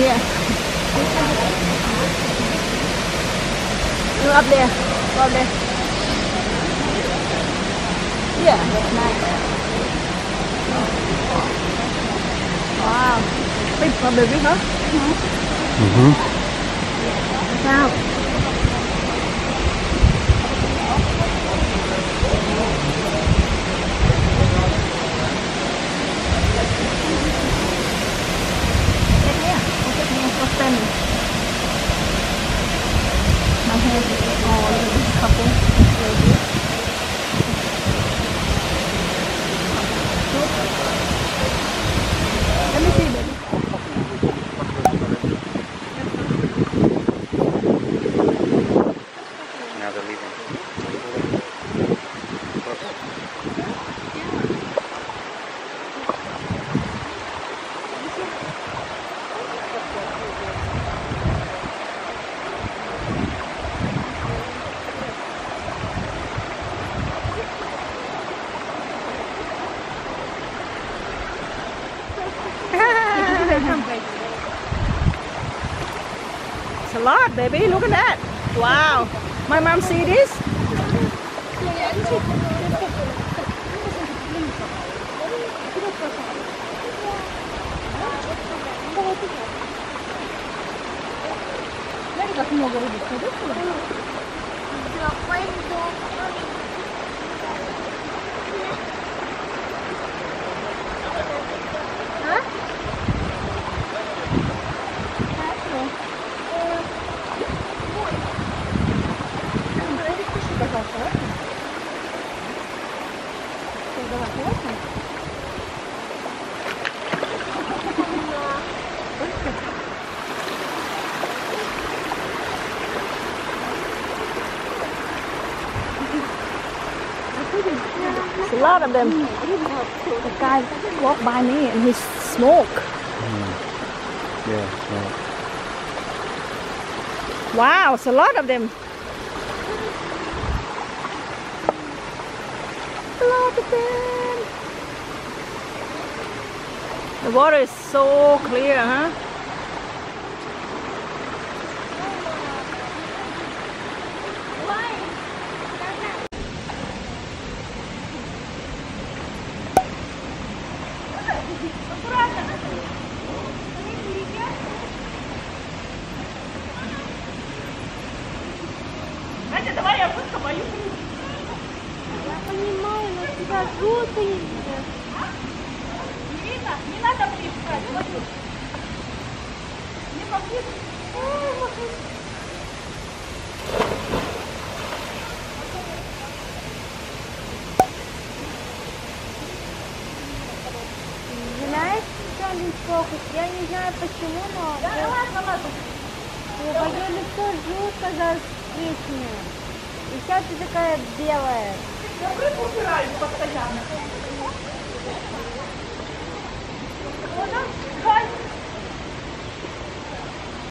gì Look up there. Go up there. Yeah, that's nice. Wow. Big probably, huh? Mm-hmm. Wow. Lot, baby. Look at that. Wow. My mom see this? There's a lot of them. The guy walked by me and he smoke. Mm. Yeah, yeah. Wow, it's a lot of them. A lot of them. The water is so clear, huh? Я понимаю, но тебя жутко Не надо близко. Знаешь, что он фокус? Я не знаю почему, но Да, я- ладно, ладно. мое лицо жутко засвечено. И вся ты такая белая. Я убираю постоянно.